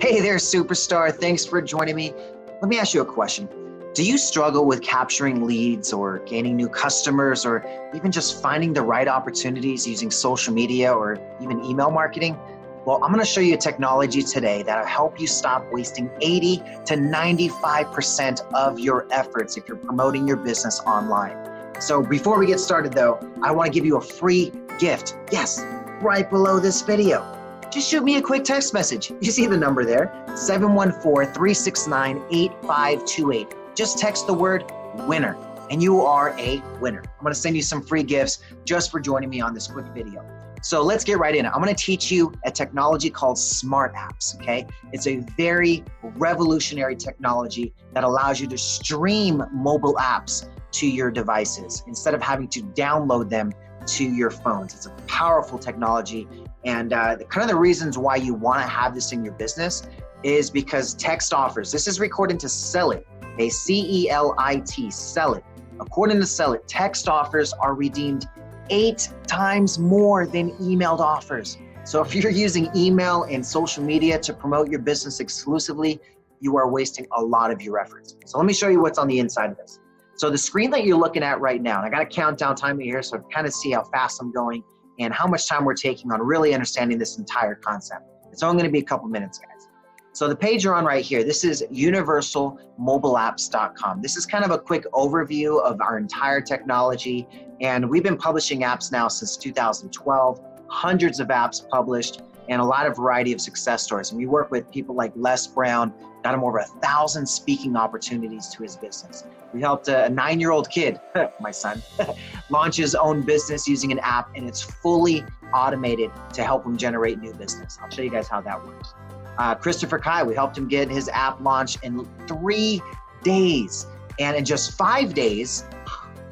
Hey there, superstar. Thanks for joining me. Let me ask you a question. Do you struggle with capturing leads or gaining new customers or even just finding the right opportunities using social media or even email marketing? Well, I'm going to show you a technology today that'll help you stop wasting 80 to 95% of your efforts if you're promoting your business online. So, before we get started, though, I want to give you a free gift. Yes, right below this video just shoot me a quick text message. You see the number there 714 369 8528. Just text the word winner, and you are a winner. I'm gonna send you some free gifts just for joining me on this quick video. So let's get right in. I'm gonna teach you a technology called Smart Apps, okay? It's a very revolutionary technology that allows you to stream mobile apps to your devices instead of having to download them to your phones. It's a powerful technology and uh, kind of the reasons why you want to have this in your business is because text offers. This is recorded to Cellit, a C E L I T, Cellit. According to Cellit, text offers are redeemed eight times more than emailed offers. So if you're using email and social media to promote your business exclusively, you are wasting a lot of your efforts. So let me show you what's on the inside of this. So the screen that you're looking at right now, and I got a countdown timer here so kind of see how fast I'm going and how much time we're taking on really understanding this entire concept. It's only going to be a couple minutes, guys. So the page you're on right here, this is universalmobileapps.com. This is kind of a quick overview of our entire technology, and we've been publishing apps now since 2012, hundreds of apps published, and a lot of variety of success stories. And we work with people like Les Brown, got him over a thousand speaking opportunities to his business. We helped a nine year old kid, my son, launch his own business using an app, and it's fully automated to help him generate new business. I'll show you guys how that works. Uh, Christopher Kai, we helped him get his app launched in three days. And in just five days,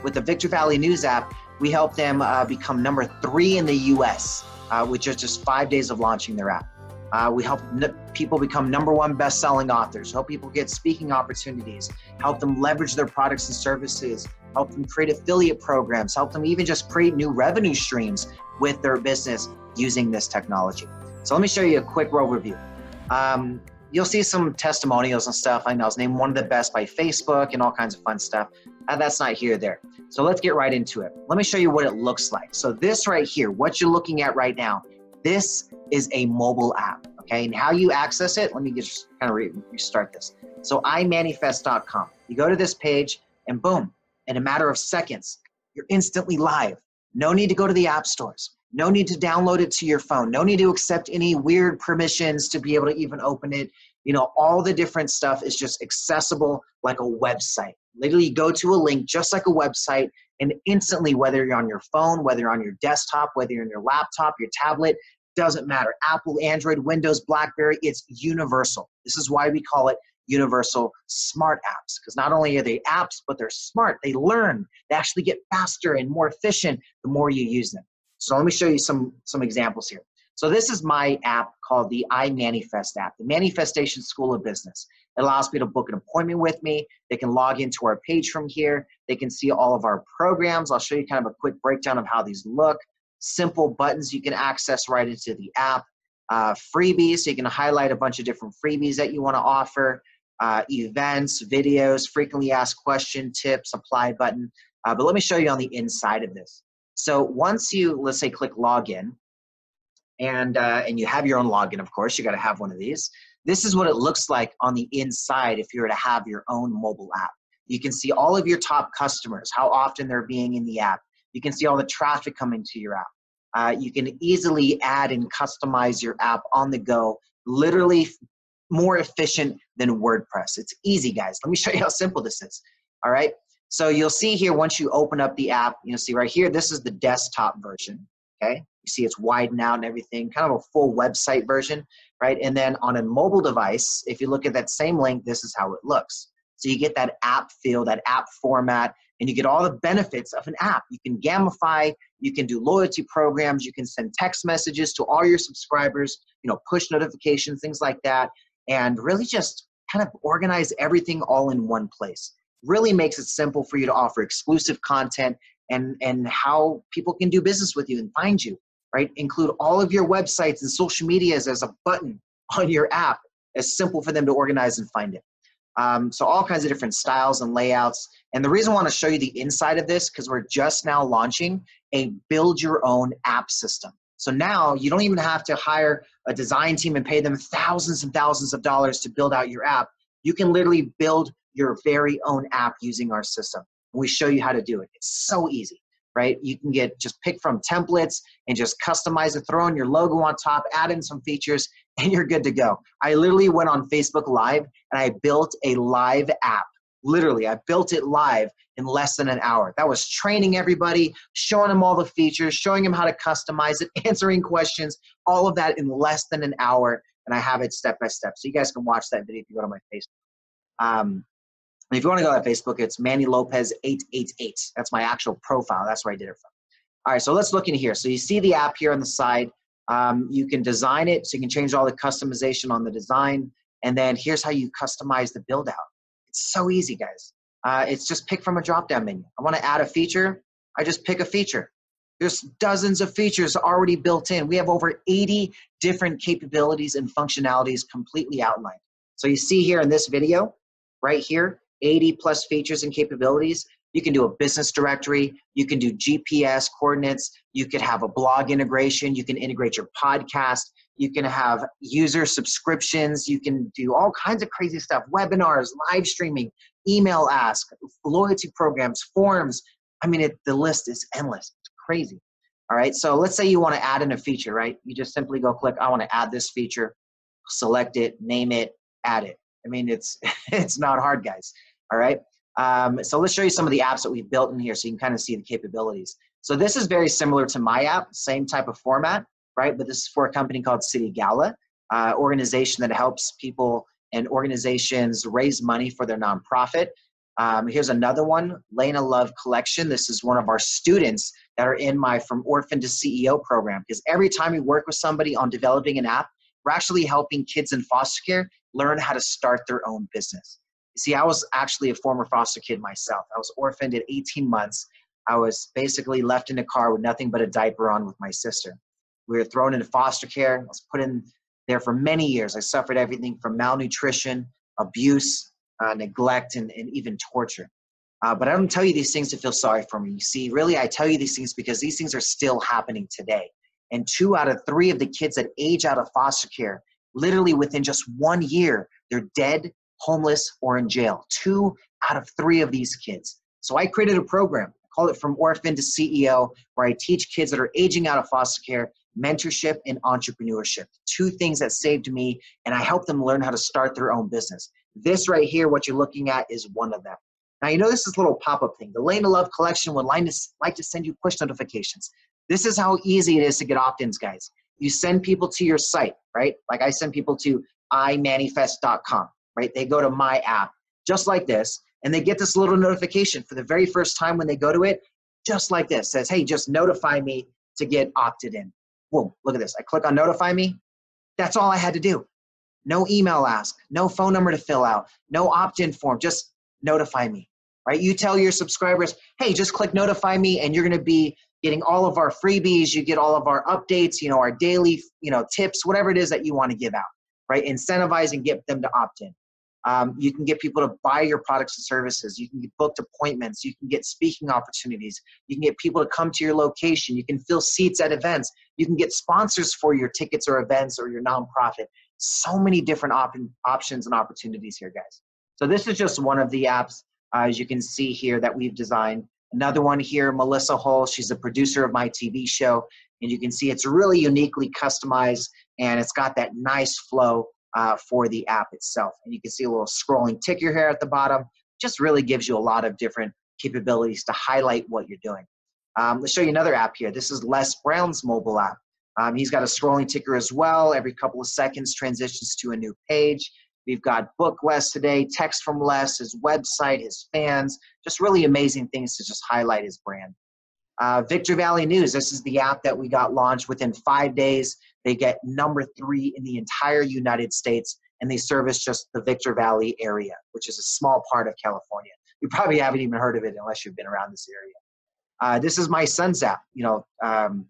with the Victor Valley News app, we helped them uh, become number three in the US uh, with just, just five days of launching their app. Uh, we help n- people become number one best-selling authors, help people get speaking opportunities, help them leverage their products and services, help them create affiliate programs, help them even just create new revenue streams with their business using this technology. So let me show you a quick overview. Um, you'll see some testimonials and stuff. I know I was named one of the best by Facebook and all kinds of fun stuff. Uh, that's not here there. So let's get right into it. Let me show you what it looks like. So this right here, what you're looking at right now, this is a mobile app. Okay, and how you access it, let me just kind of re- restart this. So imanifest.com. You go to this page and boom, in a matter of seconds, you're instantly live. No need to go to the app stores. No need to download it to your phone. No need to accept any weird permissions to be able to even open it. You know, all the different stuff is just accessible like a website. Literally, go to a link just like a website, and instantly, whether you're on your phone, whether you're on your desktop, whether you're on your laptop, your tablet, doesn't matter. Apple, Android, Windows, Blackberry, it's universal. This is why we call it universal smart apps because not only are they apps, but they're smart. They learn. They actually get faster and more efficient the more you use them. So let me show you some, some examples here. So this is my app called the iManifest app, the Manifestation School of Business. It allows me to book an appointment with me. They can log into our page from here. They can see all of our programs. I'll show you kind of a quick breakdown of how these look simple buttons you can access right into the app. Uh, freebies, so you can highlight a bunch of different freebies that you want to offer. Uh, events, videos, frequently asked question, tips, apply button. Uh, but let me show you on the inside of this. So once you, let's say, click login, and uh, and you have your own login, of course, you got to have one of these. This is what it looks like on the inside if you were to have your own mobile app. You can see all of your top customers, how often they're being in the app. You can see all the traffic coming to your app. Uh, you can easily add and customize your app on the go, literally more efficient than WordPress. It's easy, guys. Let me show you how simple this is. All right. So you'll see here once you open up the app, you'll see right here, this is the desktop version. Okay. You see it's widened out and everything, kind of a full website version, right? And then on a mobile device, if you look at that same link, this is how it looks. So you get that app feel, that app format and you get all the benefits of an app. You can gamify, you can do loyalty programs, you can send text messages to all your subscribers, you know, push notifications, things like that, and really just kind of organize everything all in one place. Really makes it simple for you to offer exclusive content and and how people can do business with you and find you, right? Include all of your websites and social medias as a button on your app it's simple for them to organize and find it. Um, so all kinds of different styles and layouts. And the reason I want to show you the inside of this, because we're just now launching a build your own app system. So now you don't even have to hire a design team and pay them thousands and thousands of dollars to build out your app. You can literally build your very own app using our system. We show you how to do it. It's so easy, right? You can get just pick from templates and just customize it, throw in your logo on top, add in some features, and you're good to go. I literally went on Facebook Live and I built a live app. Literally, I built it live in less than an hour. That was training everybody, showing them all the features, showing them how to customize it, answering questions, all of that in less than an hour. And I have it step by step. So you guys can watch that video if you go to my Facebook. Um, and if you want to go to Facebook, it's Manny Lopez 888. That's my actual profile. That's where I did it from. All right, so let's look in here. So you see the app here on the side. Um, you can design it, so you can change all the customization on the design. And then here's how you customize the build out. It's so easy, guys. Uh, it's just pick from a drop down menu. I want to add a feature. I just pick a feature. There's dozens of features already built in. We have over 80 different capabilities and functionalities completely outlined. So you see here in this video, right here, 80 plus features and capabilities. You can do a business directory. You can do GPS coordinates. You could have a blog integration. You can integrate your podcast. You can have user subscriptions. You can do all kinds of crazy stuff webinars, live streaming, email ask, loyalty programs, forms. I mean, it, the list is endless. It's crazy. All right. So let's say you want to add in a feature, right? You just simply go click, I want to add this feature, select it, name it, add it. I mean, it's it's not hard, guys. All right. Um, so let's show you some of the apps that we've built in here so you can kind of see the capabilities. So this is very similar to my app, same type of format, right? But this is for a company called City Gala, uh, organization that helps people and organizations raise money for their nonprofit. Um, here's another one, Lena Love Collection. This is one of our students that are in my From Orphan to CEO program. Because every time we work with somebody on developing an app, we're actually helping kids in foster care learn how to start their own business. You see, I was actually a former foster kid myself. I was orphaned at 18 months. I was basically left in a car with nothing but a diaper on with my sister. We were thrown into foster care. I was put in there for many years. I suffered everything from malnutrition, abuse, uh, neglect, and, and even torture. Uh, but I don't tell you these things to feel sorry for me. You see, really, I tell you these things because these things are still happening today. And two out of three of the kids that age out of foster care, literally within just one year, they're dead, homeless, or in jail. Two out of three of these kids. So I created a program. I call it From Orphan to CEO, where I teach kids that are aging out of foster care mentorship and entrepreneurship. Two things that saved me, and I help them learn how to start their own business. This right here, what you're looking at, is one of them. Now, you know this is a little pop up thing. The Lane Lena Love Collection would like to send you push notifications. This is how easy it is to get opt ins, guys. You send people to your site, right? Like I send people to imanifest.com, right? They go to my app, just like this, and they get this little notification for the very first time when they go to it, just like this says, hey, just notify me to get opted in. Boom, look at this. I click on notify me. That's all I had to do. No email ask, no phone number to fill out, no opt in form, just notify me, right? You tell your subscribers, hey, just click notify me, and you're going to be getting all of our freebies. You get all of our updates, you know, our daily, you know, tips, whatever it is that you want to give out, right? Incentivize and get them to opt in. Um, you can get people to buy your products and services. You can get booked appointments. You can get speaking opportunities. You can get people to come to your location. You can fill seats at events. You can get sponsors for your tickets or events or your nonprofit. So many different op- options and opportunities here, guys. So this is just one of the apps, uh, as you can see here, that we've designed. Another one here, Melissa Hull. She's a producer of my TV show. And you can see it's really uniquely customized and it's got that nice flow uh, for the app itself. And you can see a little scrolling ticker here at the bottom. Just really gives you a lot of different capabilities to highlight what you're doing. Um, let's show you another app here. This is Les Brown's mobile app. Um, he's got a scrolling ticker as well. Every couple of seconds transitions to a new page. We've got book Les today, text from Les, his website, his fans, just really amazing things to just highlight his brand. Uh, Victor Valley News, this is the app that we got launched within five days. They get number three in the entire United States, and they service just the Victor Valley area, which is a small part of California. You probably haven't even heard of it unless you've been around this area. Uh, this is my son's app, you know, um,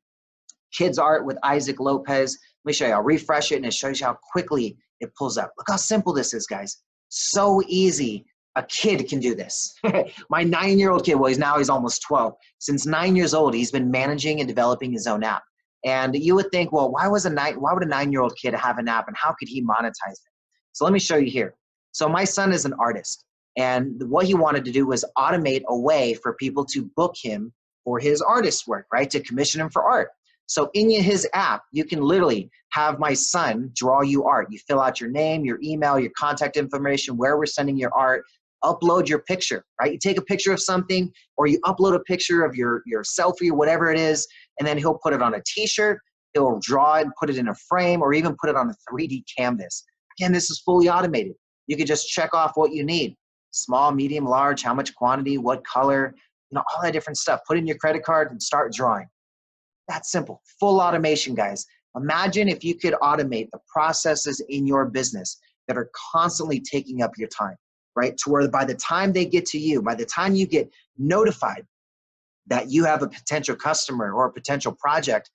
kids art with Isaac Lopez. Let me show you. I'll refresh it, and it shows you how quickly it pulls up. Look how simple this is, guys. So easy. A kid can do this. My nine year old kid, well, he's now he's almost 12. Since nine years old, he's been managing and developing his own app. And you would think, well, why was a nine, why would a nine year old kid have an app and how could he monetize it? So let me show you here. So my son is an artist. And what he wanted to do was automate a way for people to book him for his artist work, right? To commission him for art. So in his app, you can literally have my son draw you art. You fill out your name, your email, your contact information, where we're sending your art, upload your picture, right? You take a picture of something or you upload a picture of your, your selfie or whatever it is, and then he'll put it on a t-shirt, he'll draw it and put it in a frame or even put it on a 3D canvas. Again, this is fully automated. You can just check off what you need. Small, medium, large, how much quantity, what color, you know, all that different stuff. Put in your credit card and start drawing. That's simple. Full automation, guys. Imagine if you could automate the processes in your business that are constantly taking up your time, right? To where by the time they get to you, by the time you get notified that you have a potential customer or a potential project,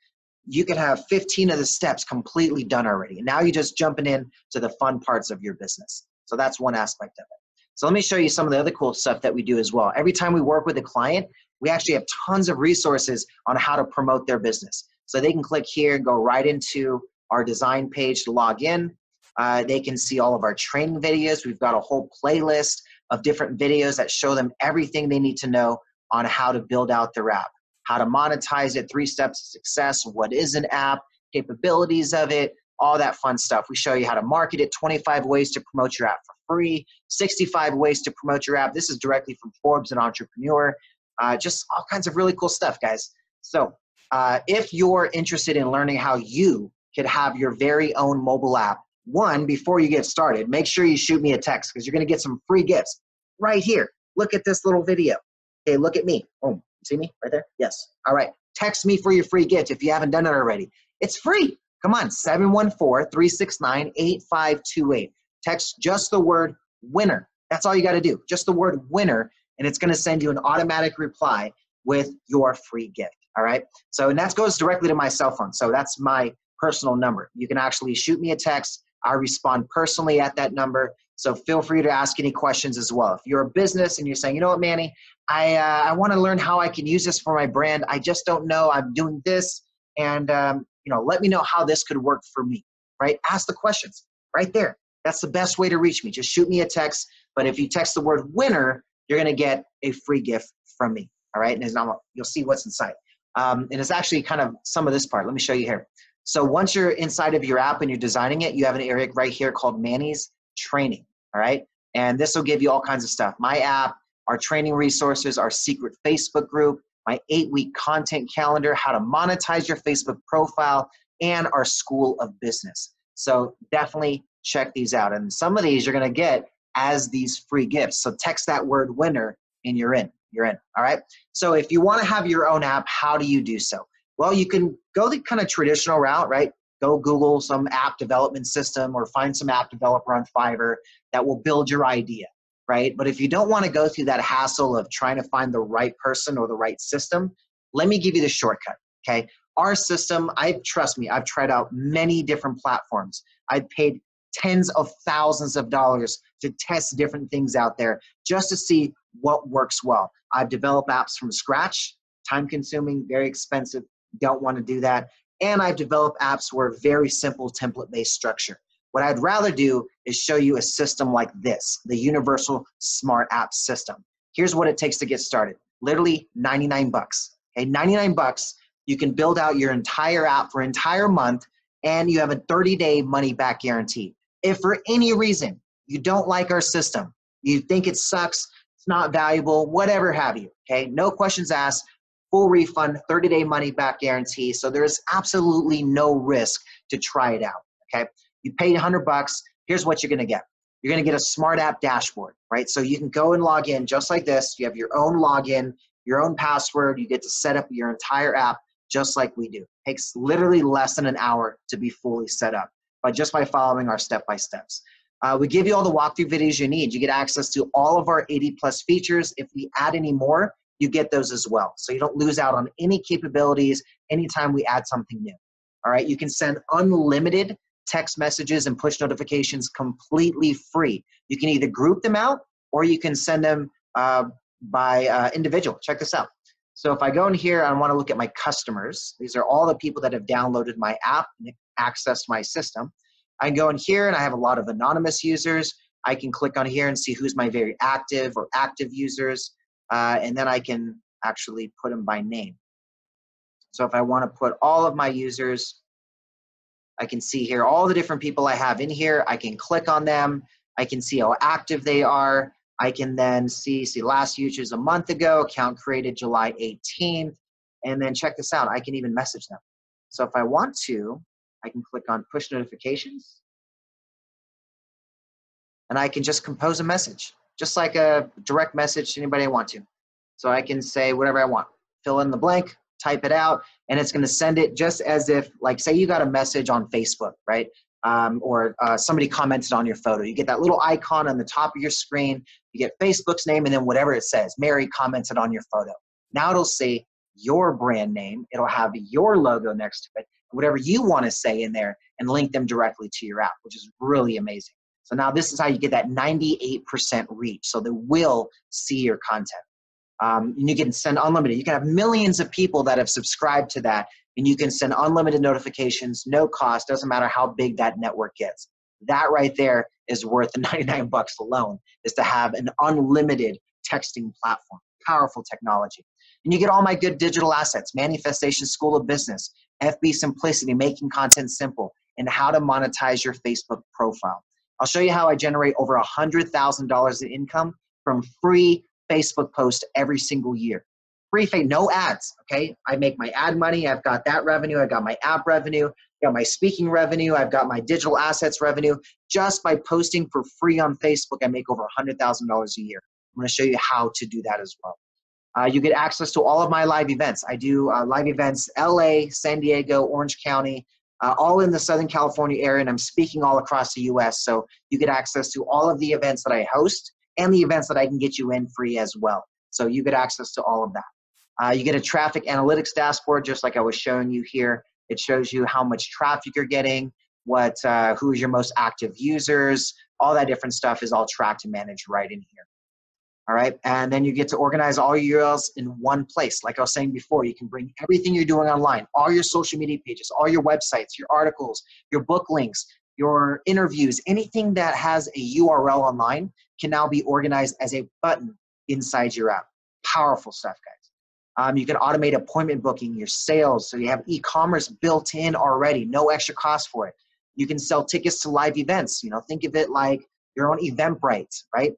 you can have 15 of the steps completely done already. And now you're just jumping in to the fun parts of your business. So that's one aspect of it. So let me show you some of the other cool stuff that we do as well. Every time we work with a client, we actually have tons of resources on how to promote their business. So they can click here and go right into our design page to log in. Uh, they can see all of our training videos. We've got a whole playlist of different videos that show them everything they need to know on how to build out their app, how to monetize it, three steps to success, what is an app, capabilities of it, all that fun stuff. We show you how to market it, 25 ways to promote your app for free, 65 ways to promote your app. This is directly from Forbes and Entrepreneur. Uh, just all kinds of really cool stuff, guys. So uh, if you're interested in learning how you could have your very own mobile app, one, before you get started, make sure you shoot me a text because you're going to get some free gifts right here. Look at this little video. Okay, look at me. Oh, see me right there? Yes. All right. Text me for your free gift if you haven't done it already. It's free. Come on, 714 369 8528. Text just the word winner. That's all you got to do. Just the word winner, and it's going to send you an automatic reply with your free gift. All right. So, and that goes directly to my cell phone. So that's my personal number. You can actually shoot me a text. I respond personally at that number. So feel free to ask any questions as well. If you're a business and you're saying, you know what, Manny, I, uh, I want to learn how I can use this for my brand. I just don't know. I'm doing this. And, um, you know, let me know how this could work for me, right? Ask the questions right there. That's the best way to reach me. Just shoot me a text. But if you text the word winner, you're going to get a free gift from me. All right. And not, you'll see what's inside. Um, and it's actually kind of some of this part. Let me show you here. So once you're inside of your app and you're designing it, you have an area right here called Manny's Training. All right. And this will give you all kinds of stuff. My app, our training resources, our secret Facebook group, my eight week content calendar, how to monetize your Facebook profile, and our School of Business. So definitely check these out. And some of these you're going to get as these free gifts. So text that word winner and you're in. You're in. All right. So if you want to have your own app, how do you do so? Well, you can go the kind of traditional route, right? Go Google some app development system or find some app developer on Fiverr that will build your idea right? But if you don't want to go through that hassle of trying to find the right person or the right system, let me give you the shortcut, okay? Our system, I trust me, I've tried out many different platforms. I've paid tens of thousands of dollars to test different things out there just to see what works well. I've developed apps from scratch, time consuming, very expensive, don't want to do that. And I've developed apps where very simple template based structure. What I'd rather do is show you a system like this, the Universal Smart App System. Here's what it takes to get started. Literally 99 bucks. Okay, 99 bucks, you can build out your entire app for an entire month and you have a 30-day money back guarantee. If for any reason you don't like our system, you think it sucks, it's not valuable, whatever have you, okay? No questions asked, full refund, 30-day money back guarantee. So there's absolutely no risk to try it out, okay? You pay 100 bucks. Here's what you're to get. You're to get a smart app dashboard, right? So you can go and log in just like this. You have your own login, your own password. You get to set up your entire app just like we do. It takes literally less than an hour to be fully set up, but just by following our step by steps. Uh, we give you all the walkthrough videos you need. You get access to all of our 80 plus features. If we add any more, you get those as well. So you don't lose out on any capabilities anytime we add something new. All right, you can send unlimited text messages and push notifications completely free. You can either group them out or you can send them uh, by uh, individual. Check this out. So if I go in here, I want to look at my customers. These are all the people that have downloaded my app and accessed my system. I can go in here and I have a lot of anonymous users. I can click on here and see who's my very active or active users. Uh, and then I can actually put them by name. So if I want to put all of my users, I can see here all the different people I have in here. I can click on them. I can see how active they are. I can then see, see last users a month ago, account created July 18th. And then check this out, I can even message them. So if I want to, I can click on push notifications. And I can just compose a message, just like a direct message to anybody I want to. So I can say whatever I want, fill in the blank, type it out, and it's going to send it just as if, like, say you got a message on Facebook, right? Um, or uh, somebody commented on your photo. You get that little icon on the top of your screen. You get Facebook's name, and then whatever it says. Mary commented on your photo. Now it'll say your brand name. It'll have your logo next to it, whatever you want to say in there, and link them directly to your app, which is really amazing. So now this is how you get that 98% reach. So they will see your content. Um, and you can send unlimited. You can have millions of people that have subscribed to that, and you can send unlimited notifications, no cost. Doesn't matter how big that network gets. That right there is worth the 99 bucks alone. Is to have an unlimited texting platform. Powerful technology. And you get all my good digital assets: Manifestation School of Business, FB Simplicity, making content simple, and how to monetize your Facebook profile. I'll show you how I generate over $100,000 in income from free Facebook posts every single year. Free no ads. Okay, I make my ad money. I've got that revenue. I got my app revenue. I got my speaking revenue. I've got my digital assets revenue. Just by posting for free on Facebook, I make over $100,000 a year. I'm going to show you how to do that as well. Uh, you get access to all of my live events. I do uh, live events LA, San Diego, Orange County, uh, all in the Southern California area, and I'm speaking all across the US. So you get access to all of the events that I host and the events that I can get you in free as well. So you get access to all of that. Uh, you get a traffic analytics dashboard, just like I was showing you here. It shows you how much traffic you're getting, what, uh, who's your most active users, all that different stuff is all tracked and managed right in here. All right, and then you get to organize all your URLs in one place. Like I was saying before, you can bring everything you're doing online, all your social media pages, all your websites, your articles, your book links, your interviews, anything that has a URL online can now be organized as a button inside your app. Powerful stuff, guys. Um, you can automate appointment booking, your sales, so you have e-commerce built in already, no extra cost for it. You can sell tickets to live events. You know, think of it like your own Eventbrite, right?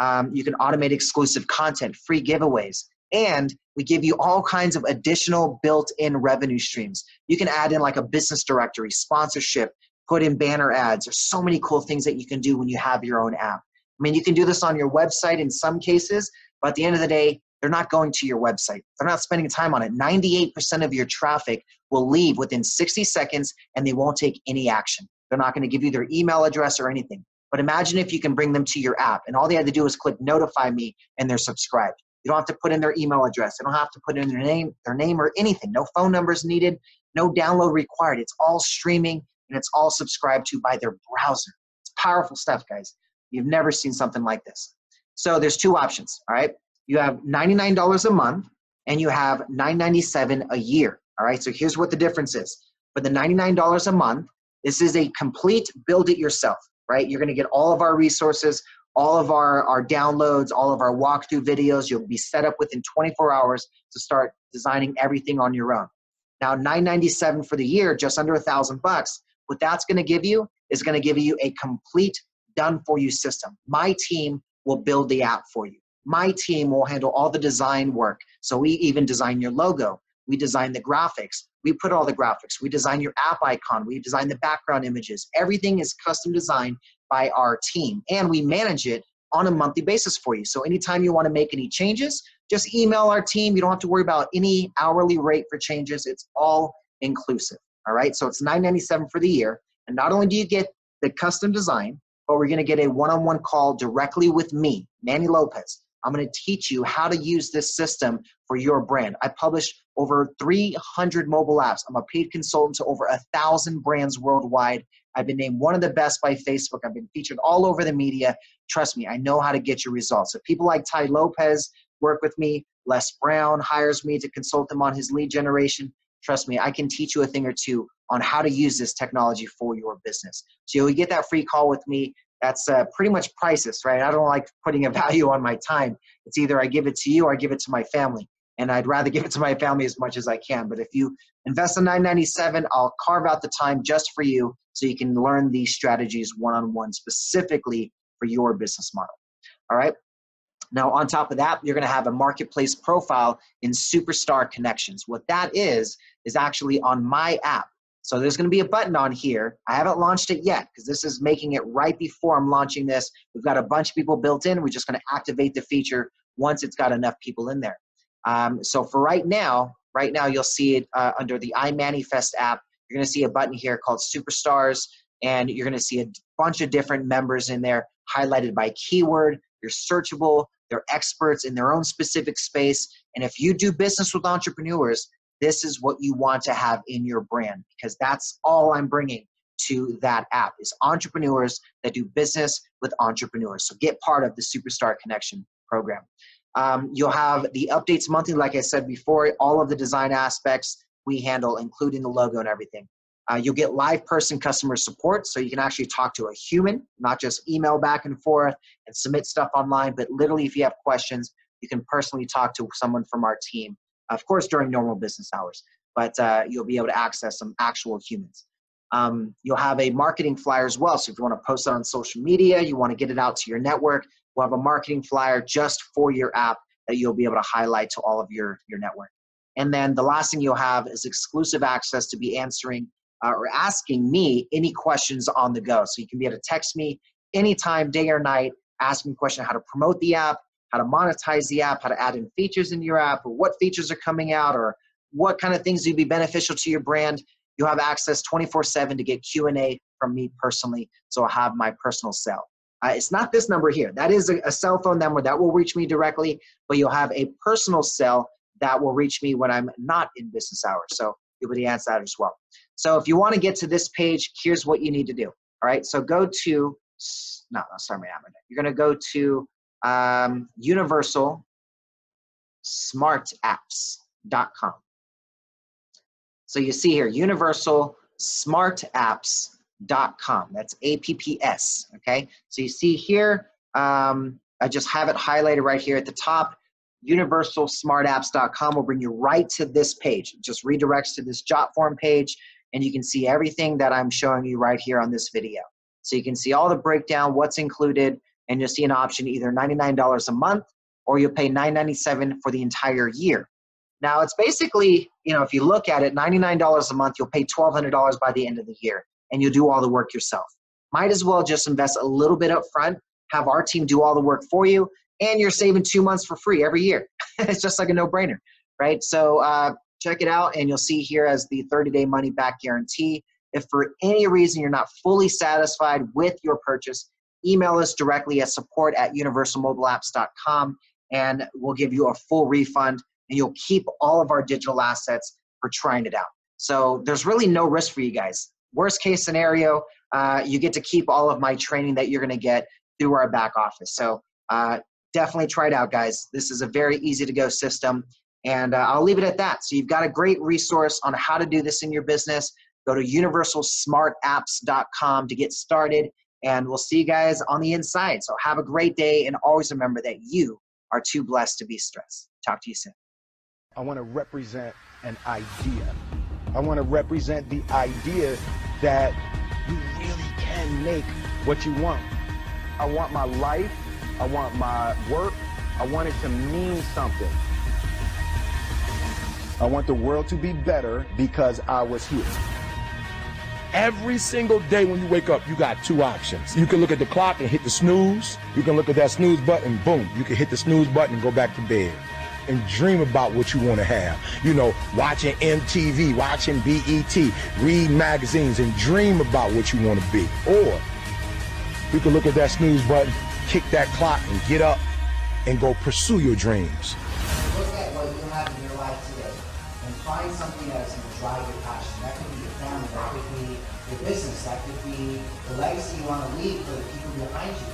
Um, you can automate exclusive content, free giveaways, and we give you all kinds of additional built-in revenue streams. You can add in like a business directory, sponsorship, put in banner ads. There's so many cool things that you can do when you have your own app. I mean, you can do this on your website in some cases, but at the end of the day, they're not going to your website. They're not spending time on it. 98% of your traffic will leave within 60 seconds and they won't take any action. They're not going to give you their email address or anything. But imagine if you can bring them to your app and all they had to do is click notify me and they're subscribed. You don't have to put in their email address. They don't have to put in their name, their name or anything. No phone numbers needed, no download required. It's all streaming and it's all subscribed to by their browser. It's powerful stuff, guys. You've never seen something like this. So there's two options, all right? You have $99 a month and you have 997 a year, all right? So here's what the difference is. For the $99 a month, this is a complete build it yourself, right? You're gonna get all of our resources, all of our, our downloads, all of our walkthrough videos. You'll be set up within 24 hours to start designing everything on your own. Now, 997 for the year, just under a thousand bucks. What that's going to give you is going to give you a complete done for you system. My team will build the app for you. My team will handle all the design work. So we even design your logo. We design the graphics. We put all the graphics. We design your app icon. We design the background images. Everything is custom designed by our team and we manage it on a monthly basis for you. So anytime you want to make any changes, just email our team. You don't have to worry about any hourly rate for changes. It's all inclusive. All right. So it's 997 for the year. And not only do you get the custom design, but we're going to get a one-on-one call directly with me, Manny Lopez. I'm going to teach you how to use this system for your brand. I publish over 300 mobile apps. I'm a paid consultant to over a thousand brands worldwide. I've been named one of the best by Facebook. I've been featured all over the media. Trust me, I know how to get your results. If people like Tai Lopez work with me, Les Brown hires me to consult them on his lead generation. Trust me, I can teach you a thing or two on how to use this technology for your business. So you'll get that free call with me. That's uh, pretty much priceless, right? I don't like putting a value on my time. It's either I give it to you or I give it to my family. And I'd rather give it to my family as much as I can. But if you invest in 997, I'll carve out the time just for you so you can learn these strategies one on one specifically for your business model. All right. Now, on top of that, you're going to have a marketplace profile in Superstar Connections. What that is, is actually on my app. So there's going to be a button on here. I haven't launched it yet because this is making it right before I'm launching this. We've got a bunch of people built in. We're just going to activate the feature once it's got enough people in there. Um, so for right now, right now you'll see it uh, under the iManifest app. You're going to see a button here called Superstars, and you're going to see a bunch of different members in there highlighted by keyword. You're searchable. They're experts in their own specific space. And if you do business with entrepreneurs, this is what you want to have in your brand because that's all I'm bringing to that app is entrepreneurs that do business with entrepreneurs. So get part of the Superstar Connection program. Um, you'll have the updates monthly, like I said before, all of the design aspects we handle, including the logo and everything. Uh, you'll get live person customer support, so you can actually talk to a human, not just email back and forth and submit stuff online, but literally, if you have questions, you can personally talk to someone from our team. Of course, during normal business hours, but uh, you'll be able to access some actual humans. Um, you'll have a marketing flyer as well. So if you want to post it on social media, you want to get it out to your network, we'll have a marketing flyer just for your app that you'll be able to highlight to all of your, your network. And then the last thing you'll have is exclusive access to be answering uh, or asking me any questions on the go. So you can be able to text me anytime, day or night, asking a question how to promote the app, how to monetize the app, how to add in features in your app, or what features are coming out, or what kind of things would be beneficial to your brand. You have access 24/7 to get Q&A from me personally. So I have my personal cell. Uh, it's not this number here. That is a, a cell phone number that will reach me directly, but you'll have a personal cell that will reach me when I'm not in business hours. So you'll be able to answer that as well. So if you want to get to this page, here's what you need to do. All right, so go to, no, sorry, you're going to go to um, universal smartapps.com. So you see here, universal smartapps.com. That's A-P-P-S, okay? So you see here, um, I just have it highlighted right here at the top. Universalsmartapps.com will bring you right to this page. It just redirects to this Jotform page and you can see everything that I'm showing you right here on this video. So you can see all the breakdown, what's included, and you'll see an option either $99 a month or you'll pay $9.97 for the entire year. Now it's basically, you know, if you look at it, $99 a month, you'll pay $1,200 by the end of the year and you'll do all the work yourself. Might as well just invest a little bit up front, have our team do all the work for you, and you're saving two months for free every year. it's just like a no brainer, right? So uh, check it out and you'll see here as the 30 day money back guarantee. If for any reason you're not fully satisfied with your purchase, email us directly at support at universalmobileapps.com and we'll give you a full refund and you'll keep all of our digital assets for trying it out. So there's really no risk for you guys. Worst case scenario, uh, you get to keep all of my training that you're going to get through our back office. So uh, definitely try it out, guys. This is a very easy to go system. And uh, I'll leave it at that. So you've got a great resource on how to do this in your business. Go to universalsmartapps.com to get started. And we'll see you guys on the inside. So have a great day. And always remember that you are too blessed to be stressed. Talk to you soon. I want to represent an idea. I want to represent the idea that you really can make what you want. I want my life, I want my work, I want it to mean something. I want the world to be better because I was here. Every single day when you wake up, you got two options. You can look at the clock and hit the snooze. You can look at that snooze button, boom. You can hit the snooze button and go back to bed and dream about what you want to have. You know, watching MTV, watching BET, read magazines and dream about what you want to be. Or you can look at that snooze button, kick that clock and get up and go pursue your dreams. Look at what you have in your life today and find something that's going to drive your legacy you want to leave for the people behind you.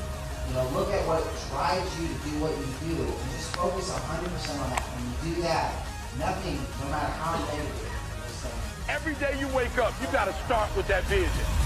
You know, look at what drives you to do what you do and just focus 100% on that. When you do that, nothing, no matter how negative, Every day you wake up, you got to start with that vision.